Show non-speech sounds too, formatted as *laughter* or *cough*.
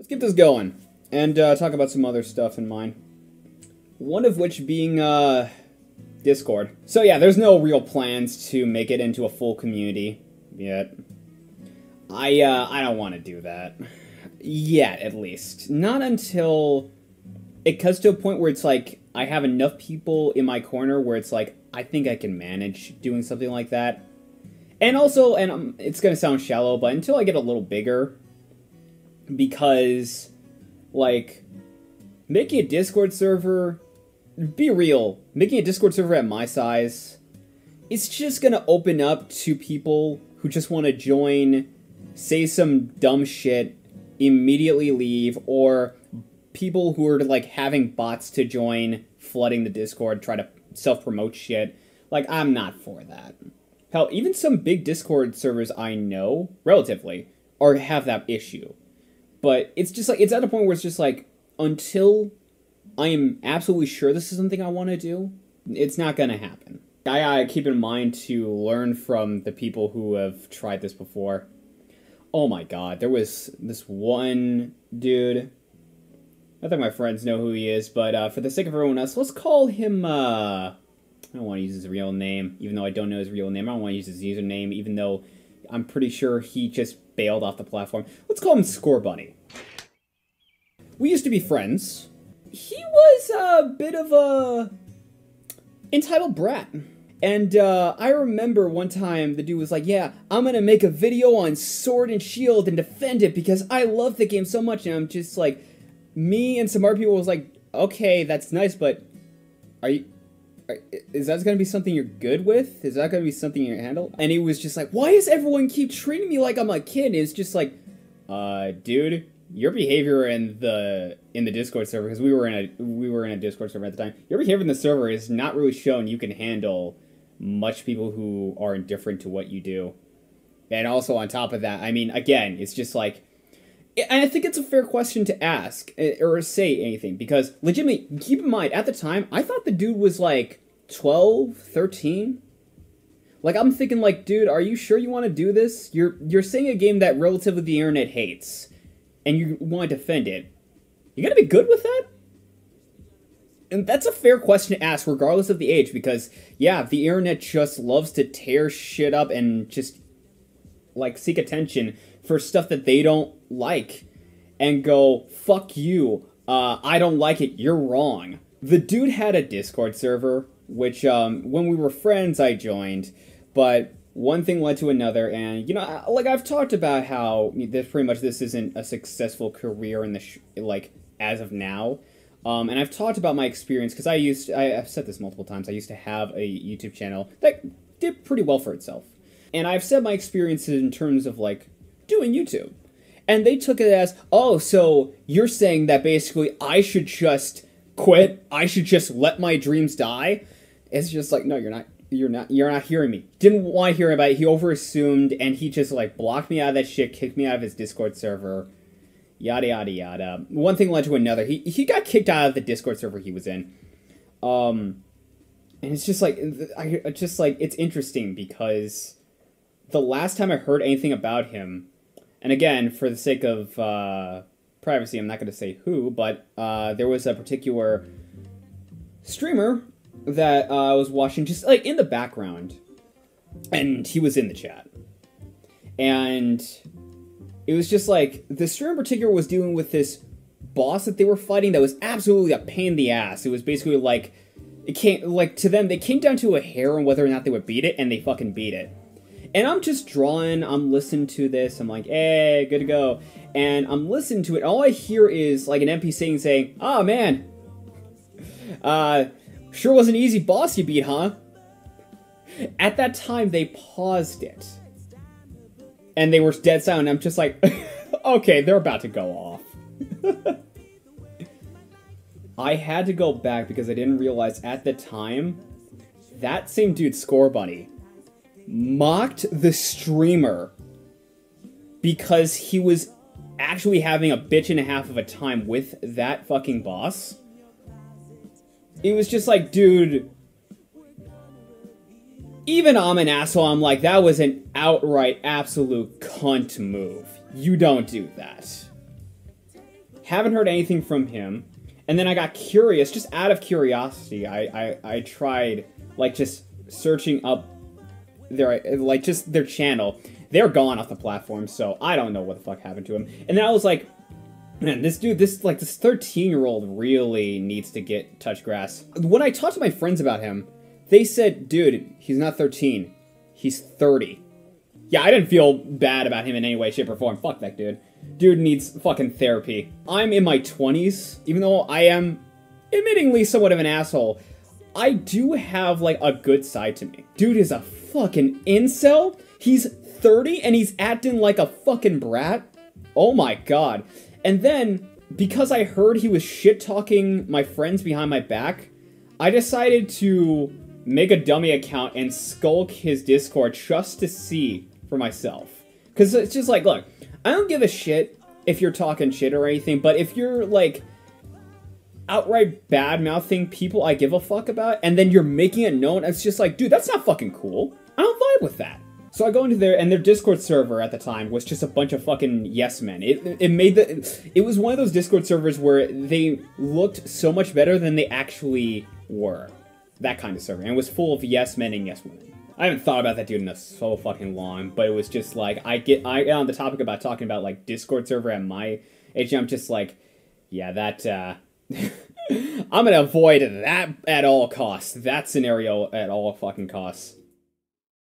let's get this going and uh, talk about some other stuff in mind. One of which being uh, Discord. So yeah, there's no real plans to make it into a full community yet. I uh, I don't want to do that yet, at least. Not until it comes to a point where it's like I have enough people in my corner where it's like I think I can manage doing something like that. And also, and um, it's gonna sound shallow, but until I get a little bigger, because like making a Discord server, be real, making a Discord server at my size, it's just gonna open up to people who just want to join, say some dumb shit, immediately leave, or people who are like having bots to join, flooding the Discord, try to self promote shit. Like, I'm not for that. Hell, even some big Discord servers I know, relatively, are have that issue. But it's just like it's at a point where it's just like until I am absolutely sure this is something I want to do, it's not gonna happen. I, I keep in mind to learn from the people who have tried this before. Oh my god, there was this one dude. I think my friends know who he is, but uh, for the sake of everyone else, let's call him. Uh, I don't want to use his real name, even though I don't know his real name. I don't want to use his username, even though I'm pretty sure he just bailed off the platform. Let's call him Score Bunny. We used to be friends. He was a bit of a entitled brat. And uh, I remember one time the dude was like, "Yeah, I'm gonna make a video on Sword and Shield and defend it because I love the game so much." And I'm just like, me and some other people was like, "Okay, that's nice, but are you is that going to be something you're good with? Is that going to be something you handle? And he was just like, why does everyone keep treating me like I'm a kid? it's just like, uh, dude, your behavior in the in the Discord server because we were in a we were in a Discord server at the time. Your behavior in the server is not really shown you can handle much people who are indifferent to what you do. And also on top of that, I mean, again, it's just like and I think it's a fair question to ask eh, or say anything because legitimately, keep in mind, at the time, I thought the dude was like 12, 13. Like I'm thinking like, dude, are you sure you want to do this? You're you're saying a game that relatively the internet hates and you want to defend it. You got to be good with that? And that's a fair question to ask regardless of the age because yeah, the internet just loves to tear shit up and just like seek attention for stuff that they don't like and go, fuck you, uh, I don't like it, you're wrong. The dude had a Discord server, which um, when we were friends, I joined, but one thing led to another, and you know, like I've talked about how this pretty much this isn't a successful career in the sh- like as of now. Um, and I've talked about my experience because I used to, I, have said this multiple times. I used to have a YouTube channel that did pretty well for itself, and I've said my experiences in terms of like doing YouTube. And they took it as, oh, so you're saying that basically I should just quit? I should just let my dreams die? It's just like, no, you're not. You're not. You're not hearing me. Didn't want to hear about it. He overassumed, and he just like blocked me out of that shit, kicked me out of his Discord server, yada yada yada. One thing led to another. He he got kicked out of the Discord server he was in. Um, and it's just like I just like it's interesting because the last time I heard anything about him and again, for the sake of uh, privacy, I'm not going to say who, but uh, there was a particular streamer that uh, I was watching just like in the background, and he was in the chat. And it was just like the streamer in particular was dealing with this boss that they were fighting that was absolutely a pain in the ass. It was basically like it came like to them they came down to a hair on whether or not they would beat it, and they fucking beat it. And I'm just drawing, I'm listening to this, I'm like, hey, good to go. And I'm listening to it, all I hear is like an NPC saying, oh man, uh, sure was an easy boss you beat, huh? At that time, they paused it. And they were dead silent. I'm just like, *laughs* okay, they're about to go off. *laughs* I had to go back because I didn't realize at the time that same dude, Score Bunny, mocked the streamer because he was actually having a bitch and a half of a time with that fucking boss. It was just like, dude. Even I'm an asshole. I'm like, that was an outright absolute cunt move. You don't do that. Haven't heard anything from him. And then I got curious, just out of curiosity. I, I, I tried, like, just searching up their, like, just their channel. They're gone off the platform, so I don't know what the fuck happened to him. And then I was like, man, this dude, this, like, this 13 year old really needs to get touch grass. When I talked to my friends about him, they said, dude, he's not 13, he's 30. Yeah, I didn't feel bad about him in any way, shape, or form. Fuck that dude. Dude needs fucking therapy. I'm in my 20s, even though I am admittingly somewhat of an asshole. I do have, like, a good side to me. Dude is a fucking incel. He's 30 and he's acting like a fucking brat. Oh my god. And then, because I heard he was shit talking my friends behind my back, I decided to make a dummy account and skulk his Discord just to see for myself. Because it's just like, look, I don't give a shit if you're talking shit or anything, but if you're like outright bad mouthing people I give a fuck about, and then you're making it known, it's just like, dude, that's not fucking cool. I don't vibe with that. So I go into there, and their Discord server at the time was just a bunch of fucking yes men. It, it made the. It was one of those Discord servers where they looked so much better than they actually were. That kind of server. And it was full of yes men and yes women. I haven't thought about that dude in so fucking long, but it was just like I get I on the topic about talking about like Discord server at my age. I'm just like, yeah, that uh, *laughs* I'm gonna avoid that at all costs. That scenario at all fucking costs.